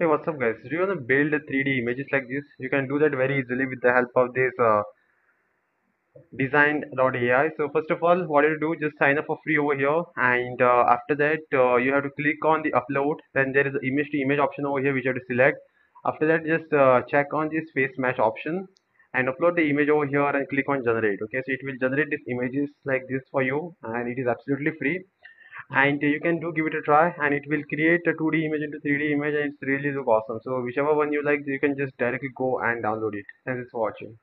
Hey, what's up, guys? Do you want to build 3D images like this? You can do that very easily with the help of this uh, design.ai. So first of all, what you do, just sign up for free over here, and uh, after that, uh, you have to click on the upload. Then there is the image to image option over here, which you have to select. After that, just uh, check on this face mesh option and upload the image over here and click on generate. Okay, so it will generate these images like this for you, and it is absolutely free and you can do give it a try and it will create a 2d image into 3d image and it's really look awesome. So whichever one you like you can just directly go and download it. Thanks for watching